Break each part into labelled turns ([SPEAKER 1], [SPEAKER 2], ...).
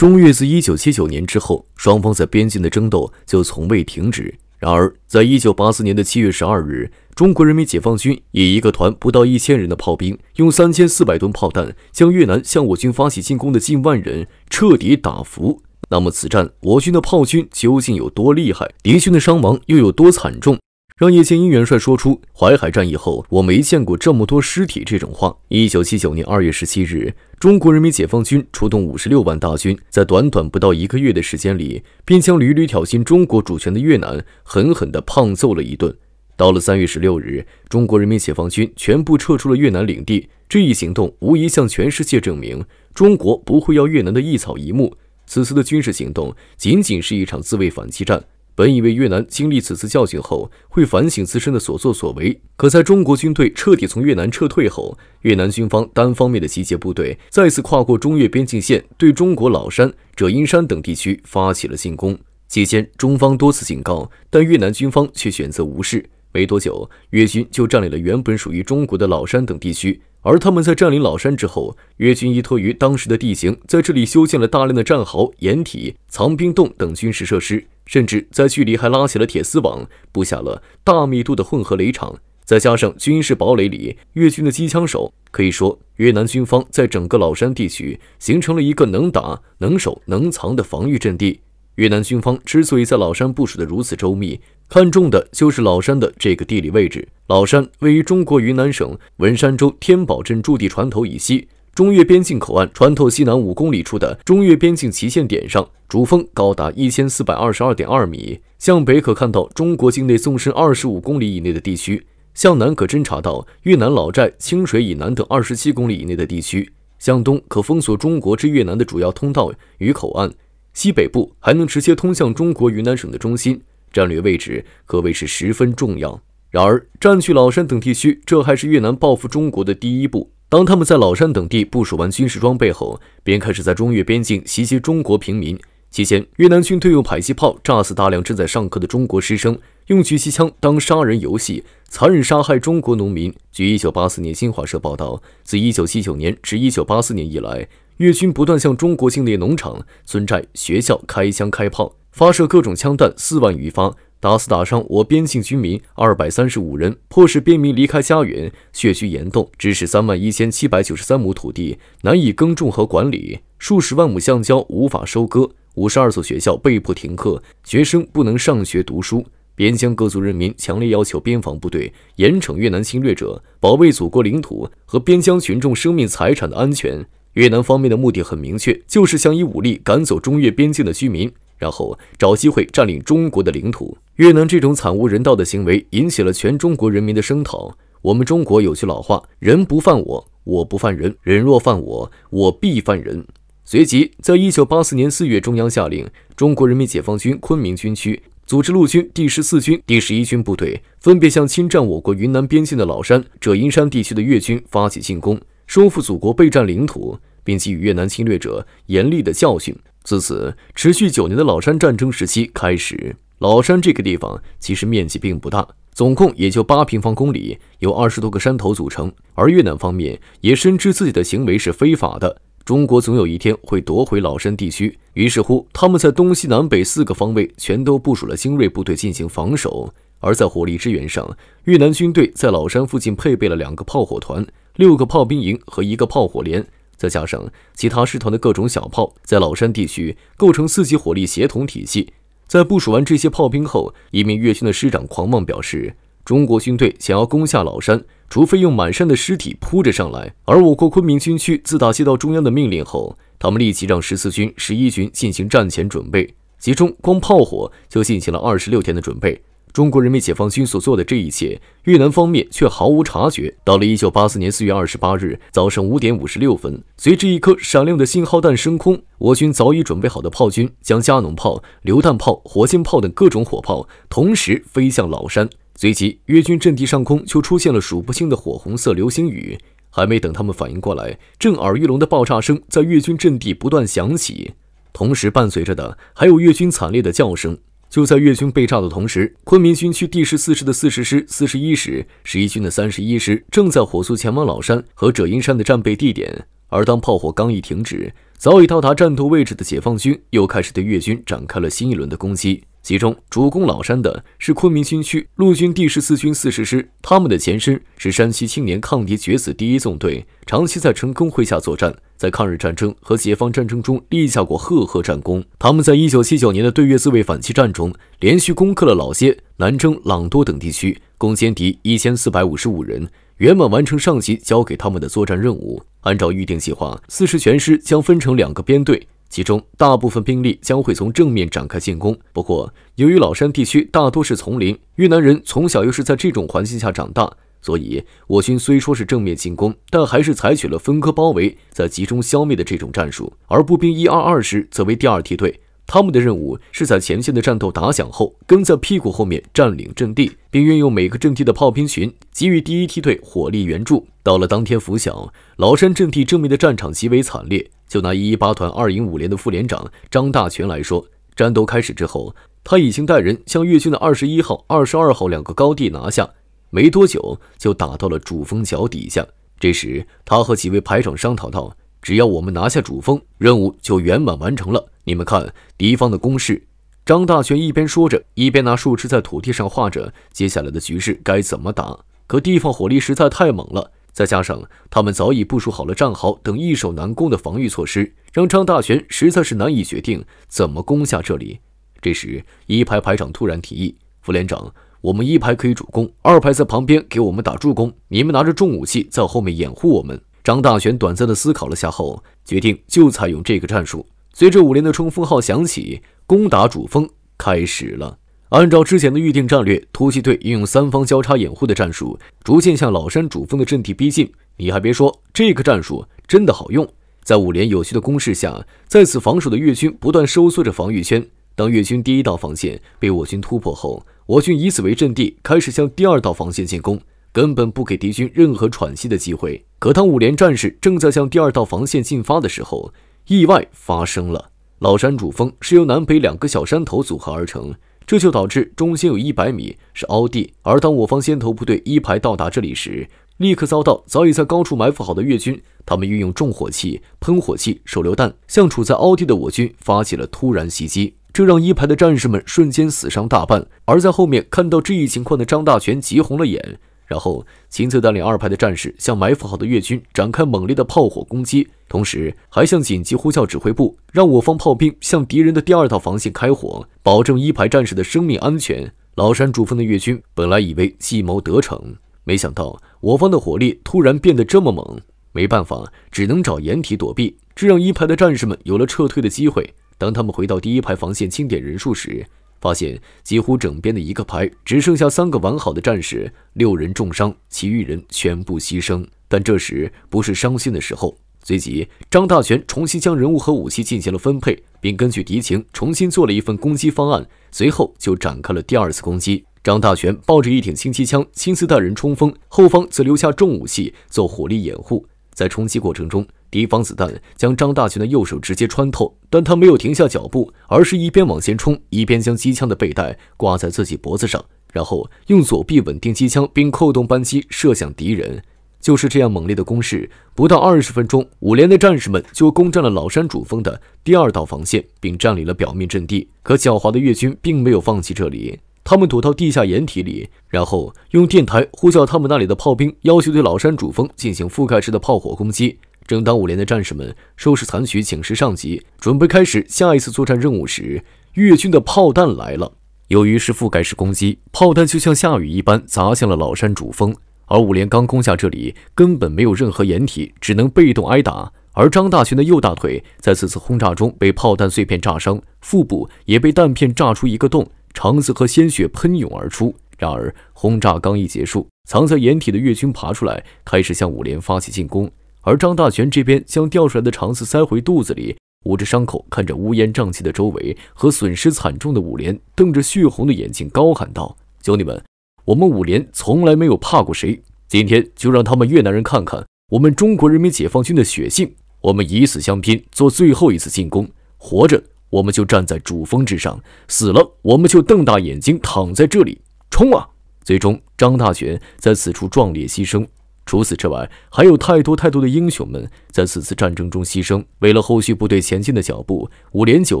[SPEAKER 1] 中越自一九七九年之后，双方在边境的争斗就从未停止。然而，在一九八四年的七月十二日，中国人民解放军以一个团不到一千人的炮兵，用三千四百吨炮弹，将越南向我军发起进攻的近万人彻底打服。那么，此战我军的炮军究竟有多厉害？敌军的伤亡又有多惨重？让叶剑英元帅说出“淮海战役后，我没见过这么多尸体”这种话。一九七九年二月十七日，中国人民解放军出动五十六万大军，在短短不到一个月的时间里，便将屡屡挑衅中国主权的越南狠狠地胖揍了一顿。到了三月十六日，中国人民解放军全部撤出了越南领地。这一行动无疑向全世界证明，中国不会要越南的一草一木。此次的军事行动仅仅是一场自卫反击战。本以为越南经历此次教训后会反省自身的所作所为，可在中国军队彻底从越南撤退后，越南军方单方面的集结部队再次跨过中越边境线，对中国老山、者阴山等地区发起了进攻。期间，中方多次警告，但越南军方却选择无视。没多久，越军就占领了原本属于中国的老山等地区。而他们在占领老山之后，越军依托于当时的地形，在这里修建了大量的战壕、掩体、藏兵洞等军事设施，甚至在距离还拉起了铁丝网，布下了大密度的混合雷场。再加上军事堡垒里越军的机枪手，可以说越南军方在整个老山地区形成了一个能打、能守、能藏的防御阵地。越南军方之所以在老山部署的如此周密，看重的就是老山的这个地理位置。老山位于中国云南省文山州天宝镇驻地船头以西，中越边境口岸船头西南五公里处的中越边境旗线点上，主峰高达一千四百二十二点二米。向北可看到中国境内纵深二十五公里以内的地区，向南可侦察到越南老寨、清水以南等二十七公里以内的地区，向东可封锁中国至越南的主要通道与口岸。西北部还能直接通向中国云南省的中心，战略位置可谓是十分重要。然而，占据老山等地区，这还是越南报复中国的第一步。当他们在老山等地部署完军事装备后，便开始在中越边境袭击中国平民。期间，越南军队用迫击炮炸死大量正在上课的中国师生，用狙击枪当杀人游戏，残忍杀害中国农民。据1984年新华社报道，自1979年至1984年以来，越军不断向中国境内农场、村寨、学校开枪开炮，发射各种枪弹四万余发，打死打伤我边境居民二百三十五人，迫使边民离开家园，血居岩洞，致使三万一千七百九十三亩土地难以耕种和管理，数十万亩橡胶无法收割，五十二所学校被迫停课，学生不能上学读书。边疆各族人民强烈要求边防部队严惩越南侵略者，保卫祖国领土和边疆群众生命财产的安全。越南方面的目的很明确，就是想以武力赶走中越边境的居民，然后找机会占领中国的领土。越南这种惨无人道的行为引起了全中国人民的声讨。我们中国有句老话：“人不犯我，我不犯人；人若犯我，我必犯人。”随即，在一九八四年四月，中央下令中国人民解放军昆明军区组织陆军第十四军、第十一军部队，分别向侵占我国云南边境的老山、者阴山地区的越军发起进攻。收复祖国备战领土，并给予越南侵略者严厉的教训。自此，持续九年的老山战争时期开始。老山这个地方其实面积并不大，总共也就八平方公里，由二十多个山头组成。而越南方面也深知自己的行为是非法的，中国总有一天会夺回老山地区。于是乎，他们在东西南北四个方位全都部署了精锐部队进行防守。而在火力支援上，越南军队在老山附近配备了两个炮火团。六个炮兵营和一个炮火连，再加上其他师团的各种小炮，在老山地区构成四级火力协同体系。在部署完这些炮兵后，一名越军的师长狂妄表示：“中国军队想要攻下老山，除非用满山的尸体铺着上来。”而我国昆明军区自打接到中央的命令后，他们立即让十四军、十一军进行战前准备，其中光炮火就进行了二十六天的准备。中国人民解放军所做的这一切，越南方面却毫无察觉。到了一九八四年四月二十八日早上五点五十六分，随着一颗闪亮的信号弹升空，我军早已准备好的炮军将加农炮、榴弹炮、火箭炮等各种火炮同时飞向老山。随即，越军阵地上空就出现了数不清的火红色流星雨。还没等他们反应过来，震耳欲聋的爆炸声在越军阵地不断响起，同时伴随着的还有越军惨烈的叫声。就在越军被炸的同时，昆明军区第十四师的四十师、四十一师、十一军的三十一师正在火速前往老山和者阴山的战备地点。而当炮火刚一停止，早已到达战斗位置的解放军又开始对越军展开了新一轮的攻击。其中主攻老山的是昆明军区陆军第十四军四十师，他们的前身是山西青年抗敌决死第一纵队，长期在成功麾下作战，在抗日战争和解放战争中立下过赫赫战功。他们在一九七九年的对越自卫反击战中，连续攻克了老街、南征、朗多等地区，共歼敌一千四百五十五人。圆满完成上级交给他们的作战任务。按照预定计划，四十全师将分成两个编队，其中大部分兵力将会从正面展开进攻。不过，由于老山地区大多是丛林，越南人从小又是在这种环境下长大，所以我军虽说是正面进攻，但还是采取了分割包围、再集中消灭的这种战术。而步兵一二二师则为第二梯队。他们的任务是在前线的战斗打响后，跟在屁股后面占领阵地，并运用每个阵地的炮兵群给予第一梯队火力援助。到了当天拂晓，崂山阵地正面的战场极为惨烈。就拿一一八团二营五连的副连长张大全来说，战斗开始之后，他已经带人将越军的二十一号、二十二号两个高地拿下，没多久就打到了主峰脚底下。这时，他和几位排长商讨道。只要我们拿下主峰，任务就圆满完成了。你们看，敌方的攻势。张大全一边说着，一边拿树枝在土地上画着接下来的局势该怎么打。可地方火力实在太猛了，再加上他们早已部署好了战壕等易守难攻的防御措施，让张大全实在是难以决定怎么攻下这里。这时，一排排长突然提议：“副连长，我们一排可以主攻，二排在旁边给我们打助攻，你们拿着重武器在后面掩护我们。”张大权短暂的思考了下后，决定就采用这个战术。随着五连的冲锋号响起，攻打主峰开始了。按照之前的预定战略，突击队运用三方交叉掩护的战术，逐渐向老山主峰的阵地逼近。你还别说，这个战术真的好用。在五连有序的攻势下，在此防守的越军不断收缩着防御圈。当越军第一道防线被我军突破后，我军以此为阵地，开始向第二道防线进攻。根本不给敌军任何喘息的机会。可当五连战士正在向第二道防线进发的时候，意外发生了。老山主峰是由南北两个小山头组合而成，这就导致中心有一百米是凹地。而当我方先头部队一排到达这里时，立刻遭到早已在高处埋伏好的越军，他们运用重火器、喷火器、手榴弹，向处在凹地的我军发起了突然袭击，这让一排的战士们瞬间死伤大半。而在后面看到这一情况的张大全急红了眼。然后亲自带领二排的战士向埋伏好的越军展开猛烈的炮火攻击，同时还向紧急呼叫指挥部，让我方炮兵向敌人的第二道防线开火，保证一排战士的生命安全。老山主峰的越军本来以为计谋得逞，没想到我方的火力突然变得这么猛，没办法，只能找掩体躲避，这让一排的战士们有了撤退的机会。当他们回到第一排防线清点人数时，发现几乎整边的一个排只剩下三个完好的战士，六人重伤，其余人全部牺牲。但这时不是伤心的时候。随即，张大全重新将人物和武器进行了分配，并根据敌情重新做了一份攻击方案。随后就展开了第二次攻击。张大全抱着一挺轻机枪，亲自带人冲锋，后方则留下重武器做火力掩护。在冲击过程中，敌方子弹将张大全的右手直接穿透，但他没有停下脚步，而是一边往前冲，一边将机枪的背带挂在自己脖子上，然后用左臂稳定机枪，并扣动扳机射向敌人。就是这样猛烈的攻势，不到二十分钟，五连的战士们就攻占了老山主峰的第二道防线，并占领了表面阵地。可狡猾的越军并没有放弃这里。他们躲到地下掩体里，然后用电台呼叫他们那里的炮兵，要求对老山主峰进行覆盖式的炮火攻击。正当五连的战士们收拾残局，请示上级，准备开始下一次作战任务时，越军的炮弹来了。由于是覆盖式攻击，炮弹就像下雨一般砸向了老山主峰。而五连刚攻下这里，根本没有任何掩体，只能被动挨打。而张大全的右大腿在此次轰炸中被炮弹碎片炸伤，腹部也被弹片炸出一个洞。肠子和鲜血喷涌而出。然而，轰炸刚一结束，藏在掩体的越军爬出来，开始向五连发起进攻。而张大全这边将掉出来的肠子塞回肚子里，捂着伤口，看着乌烟瘴气的周围和损失惨重的五连，瞪着血红的眼睛，高喊道：“兄弟们，我们五连从来没有怕过谁，今天就让他们越南人看看我们中国人民解放军的血性！我们以死相拼，做最后一次进攻，活着！”我们就站在主峰之上，死了我们就瞪大眼睛躺在这里，冲啊！最终，张大全在此处壮烈牺牲。除此之外，还有太多太多的英雄们在此次战争中牺牲。为了后续部队前进的脚步，五连九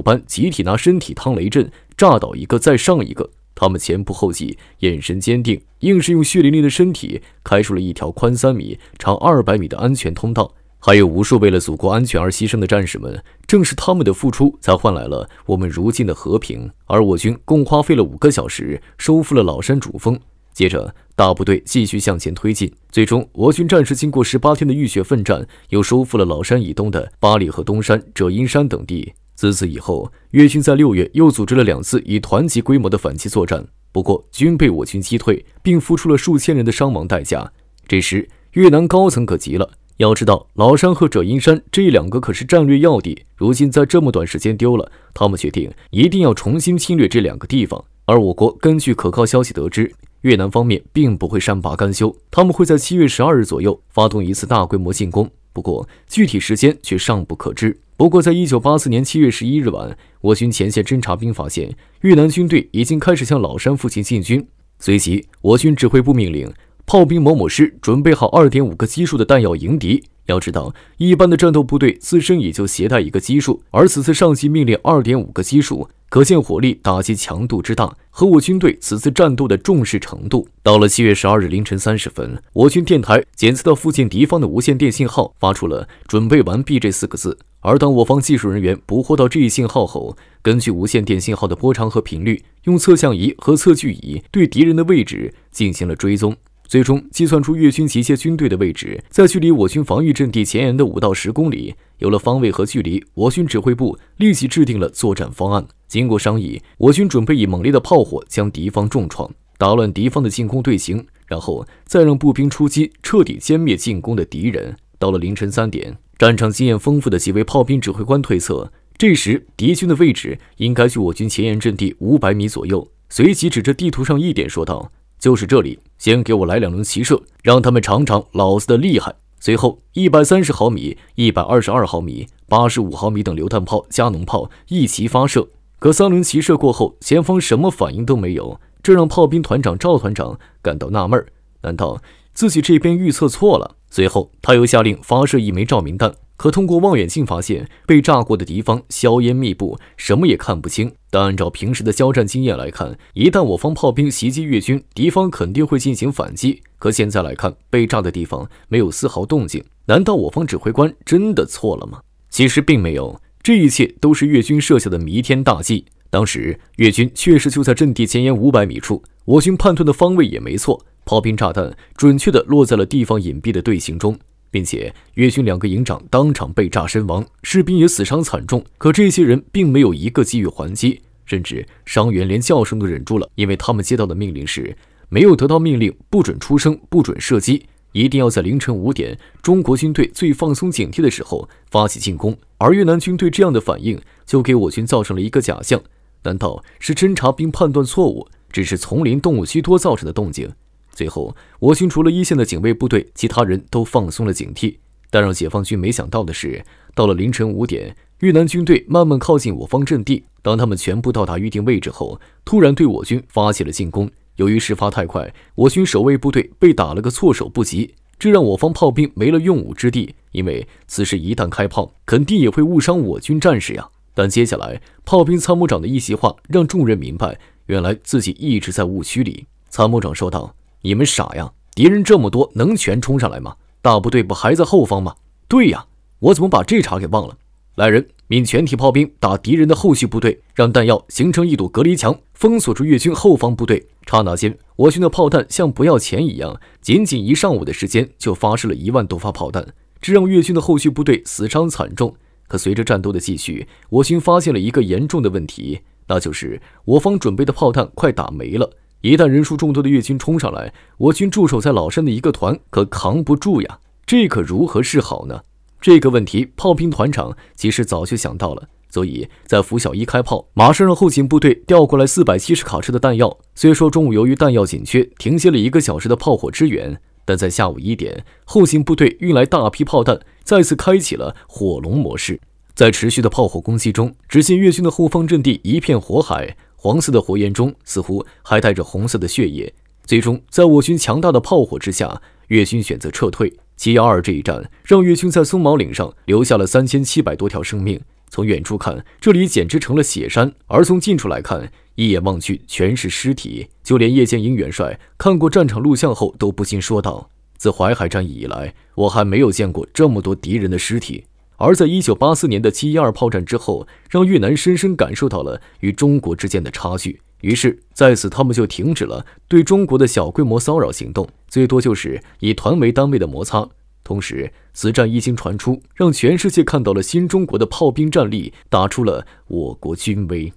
[SPEAKER 1] 班集体拿身体趟雷阵，炸倒一个再上一个。他们前仆后继，眼神坚定，硬是用血淋淋的身体开出了一条宽三米、长二百米的安全通道。还有无数为了祖国安全而牺牲的战士们，正是他们的付出，才换来了我们如今的和平。而我军共花费了五个小时，收复了老山主峰。接着，大部队继续向前推进。最终，我军战士经过十八天的浴血奋战，又收复了老山以东的八里河东山、遮阴山等地。自此以后，越军在六月又组织了两次以团级规模的反击作战，不过均被我军击退，并付出了数千人的伤亡代价。这时，越南高层可急了。要知道，老山和者阴山这两个可是战略要地，如今在这么短时间丢了，他们决定一定要重新侵略这两个地方。而我国根据可靠消息得知。越南方面并不会善罢甘休，他们会在七月十二日左右发动一次大规模进攻，不过具体时间却尚不可知。不过，在一九八四年七月十一日晚，我军前线侦察兵发现越南军队已经开始向老山附近进军，随即我军指挥部命令炮兵某某师准备好二点五个基数的弹药迎敌。要知道，一般的战斗部队自身也就携带一个基数，而此次上级命令二点五个基数。可见火力打击强度之大和我军对此次战斗的重视程度。到了七月十二日凌晨三十分，我军电台检测到附近敌方的无线电信号发出了“准备完毕”这四个字。而当我方技术人员捕获到这一信号后，根据无线电信号的波长和频率，用测向仪和测距仪对敌人的位置进行了追踪。最终计算出越军集结军队的位置，在距离我军防御阵地前沿的五到十公里。有了方位和距离，我军指挥部立即制定了作战方案。经过商议，我军准备以猛烈的炮火将敌方重创，打乱敌方的进攻队形，然后再让步兵出击，彻底歼灭进攻的敌人。到了凌晨三点，战场经验丰富的几位炮兵指挥官推测，这时敌军的位置应该距我军前沿阵地五百米左右，随即指着地图上一点说道。就是这里，先给我来两轮齐射，让他们尝尝老子的厉害。随后，一百三十毫米、一百二十二毫米、八十五毫米等榴弹炮、加农炮一齐发射。可三轮齐射过后，前方什么反应都没有，这让炮兵团长赵团长感到纳闷：难道自己这边预测错了？随后，他又下令发射一枚照明弹。可通过望远镜发现，被炸过的敌方硝烟密布，什么也看不清。但按照平时的交战经验来看，一旦我方炮兵袭击越军，敌方肯定会进行反击。可现在来看，被炸的地方没有丝毫动静，难道我方指挥官真的错了吗？其实并没有，这一切都是越军设下的弥天大计。当时越军确实就在阵地前沿五百米处，我军判断的方位也没错，炮兵炸弹准确地落在了地方隐蔽的队形中。并且越军两个营长当场被炸身亡，士兵也死伤惨重。可这些人并没有一个给予还击，甚至伤员连叫声都忍住了，因为他们接到的命令是：没有得到命令，不准出声，不准射击，一定要在凌晨五点，中国军队最放松警惕的时候发起进攻。而越南军队这样的反应，就给我军造成了一个假象：难道是侦察兵判断错误，只是丛林动物居多造成的动静？最后，我军除了一线的警卫部队，其他人都放松了警惕。但让解放军没想到的是，到了凌晨五点，越南军队慢慢靠近我方阵地。当他们全部到达预定位置后，突然对我军发起了进攻。由于事发太快，我军守卫部队被打了个措手不及，这让我方炮兵没了用武之地。因为此时一旦开炮，肯定也会误伤我军战士呀。但接下来，炮兵参谋长的一席话让众人明白，原来自己一直在误区里。参谋长说道。你们傻呀！敌人这么多，能全冲上来吗？大部队不还在后方吗？对呀，我怎么把这茬给忘了？来人，命全体炮兵打敌人的后续部队，让弹药形成一堵隔离墙，封锁住越军后方部队。刹那间，我军的炮弹像不要钱一样，仅仅一上午的时间就发射了一万多发炮弹，这让越军的后续部队死伤惨重。可随着战斗的继续，我军发现了一个严重的问题，那就是我方准备的炮弹快打没了。一旦人数众多的越军冲上来，我军驻守在老山的一个团可扛不住呀！这可如何是好呢？这个问题，炮兵团长其实早就想到了，所以在拂晓一开炮，马上让后勤部队调过来四百七十卡车的弹药。虽说中午由于弹药紧缺，停歇了一个小时的炮火支援，但在下午一点，后勤部队运来大批炮弹，再次开启了火龙模式。在持续的炮火攻击中，只见越军的后方阵地一片火海。黄色的火焰中似乎还带着红色的血液。最终，在我军强大的炮火之下，越军选择撤退。七幺二这一战让越军在松毛岭上留下了三千七百多条生命。从远处看，这里简直成了血山；而从近处来看，一眼望去全是尸体。就连叶剑英元帅看过战场录像后，都不禁说道：“自淮海战役以来，我还没有见过这么多敌人的尸体。”而在一九八四年的七一二炮战之后，让越南深深感受到了与中国之间的差距。于是，在此他们就停止了对中国的小规模骚扰行动，最多就是以团为单位的摩擦。同时，此战一经传出，让全世界看到了新中国的炮兵战力，打出了我国军威。